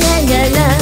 ஞானங்களா